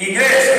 Igreja,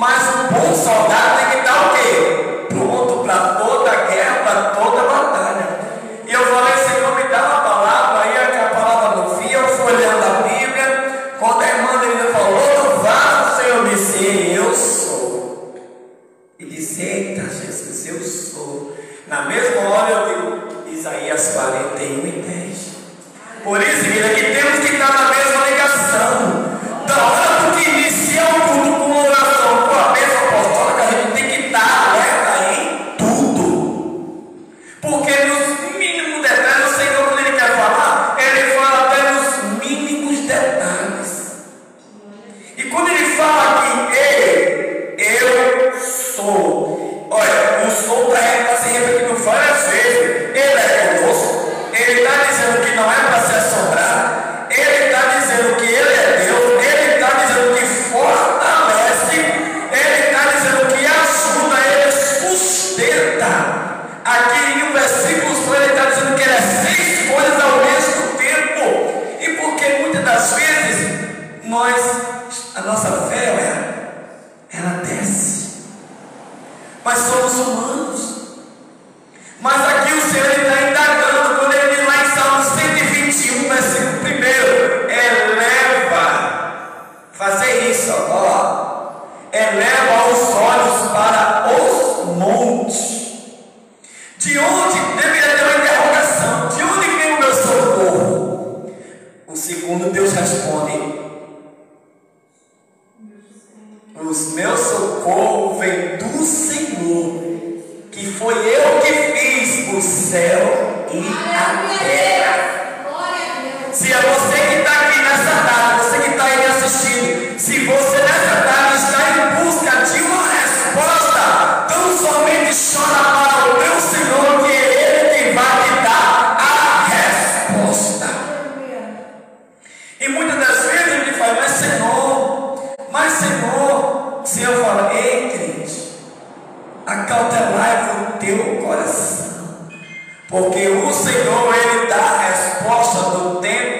Mas um bom soldado o Senhor, Ele dá a resposta do tempo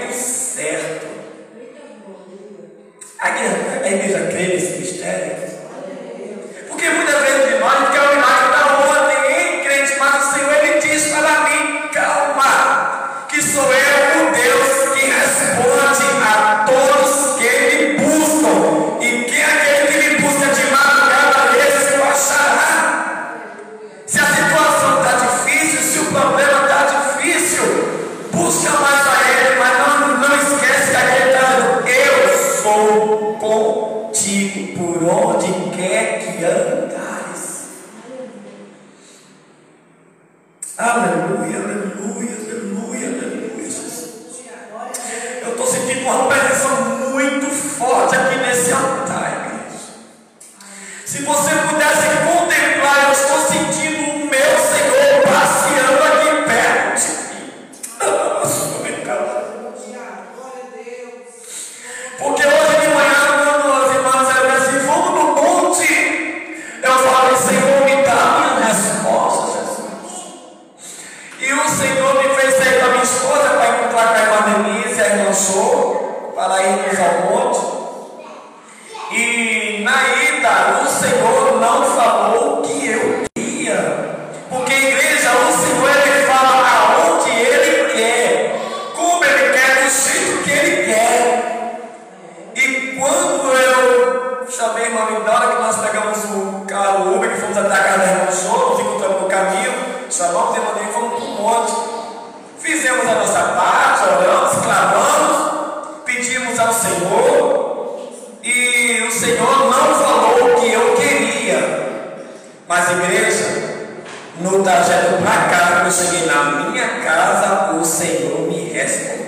cheguei na minha casa, o Senhor me respondeu.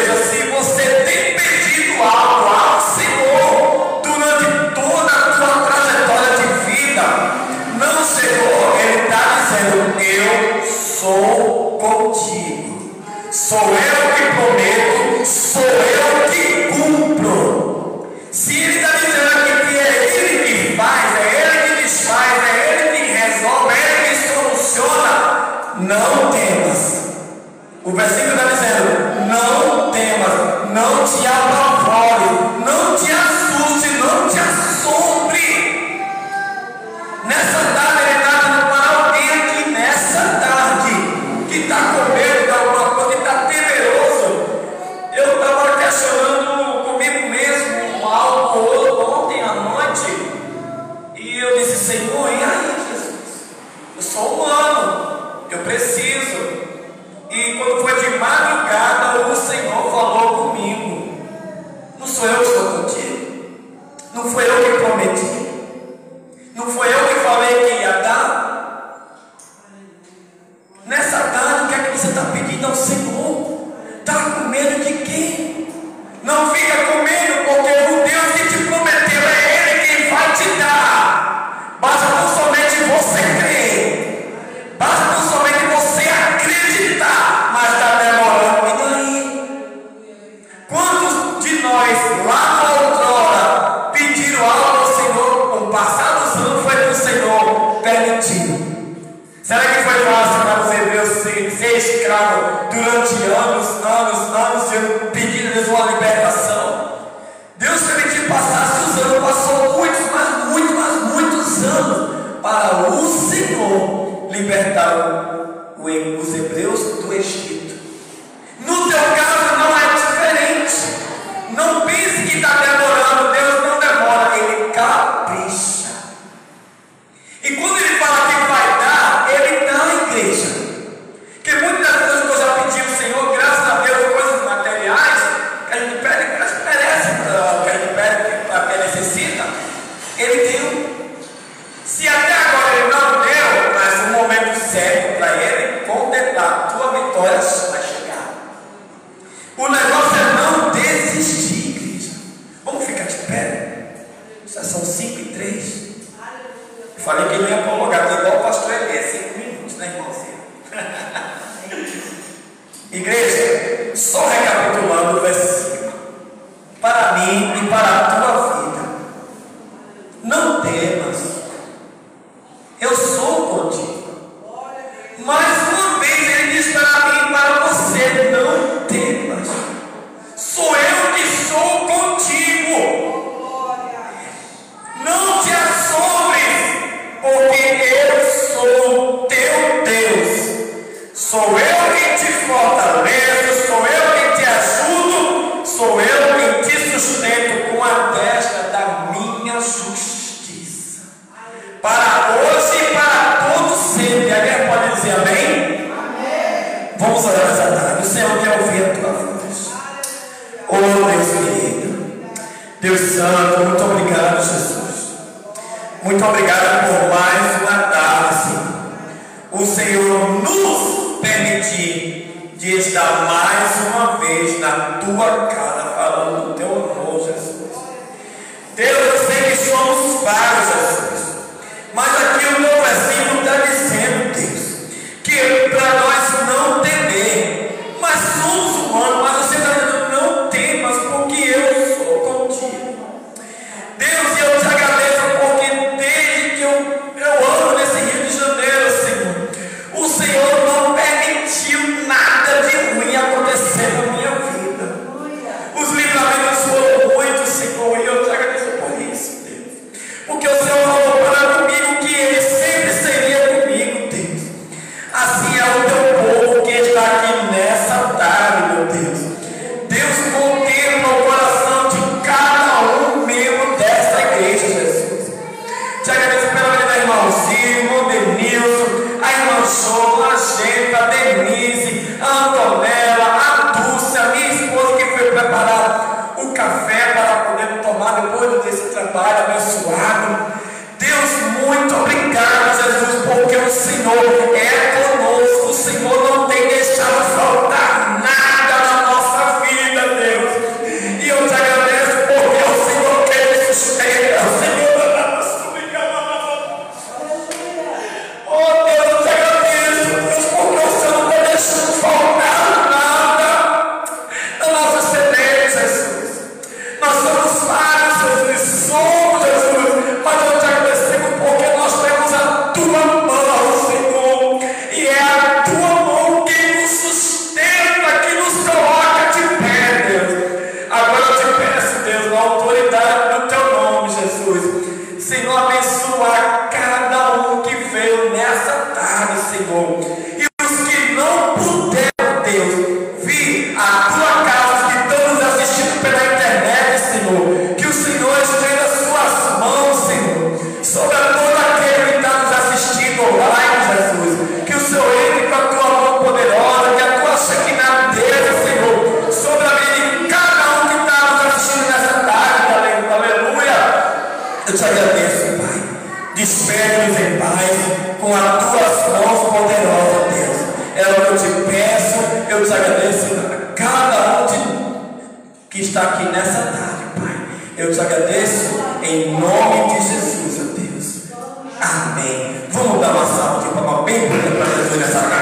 seja, se você tem pedido algo ao Senhor durante toda a tua trajetória de vida, não, Senhor, Ele está dizendo: Eu sou contigo, sou eu. social tiraram os hebreus do Egito. No teu caso não é diferente. Não pense que está demorando. Deus não demora, Ele capricha. E quando Ele fala que vai dar, Ele dá, igreja. Porque muitas coisas que eu já pedi ao Senhor, graças a Deus, coisas materiais, que a gente pede, que a gente merece, ah, que a gente pede, que a gente necessita, Ele tem. Se a temas Deus, agradeço a cada um de que está aqui nessa tarde, Pai. Eu te agradeço em nome de Jesus, meu Deus. Amém. Vamos dar uma salva de palma bem bonita para Jesus nessa tarde.